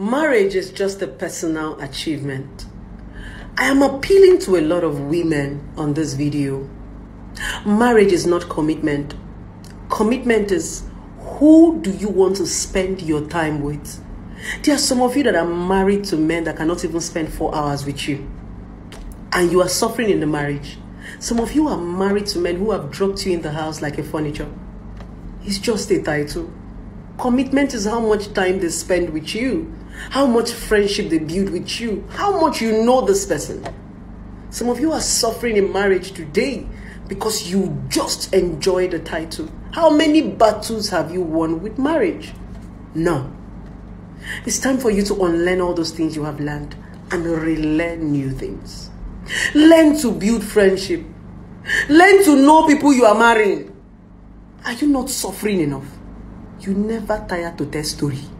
marriage is just a personal achievement. I am appealing to a lot of women on this video. Marriage is not commitment. Commitment is who do you want to spend your time with? There are some of you that are married to men that cannot even spend four hours with you. And you are suffering in the marriage. Some of you are married to men who have dropped you in the house like a furniture. It's just a title. Commitment is how much time they spend with you, how much friendship they build with you, how much you know this person. Some of you are suffering in marriage today because you just enjoy the title. How many battles have you won with marriage? No. It's time for you to unlearn all those things you have learned and relearn new things. Learn to build friendship. Learn to know people you are marrying. Are you not suffering enough? You never tire to tell story.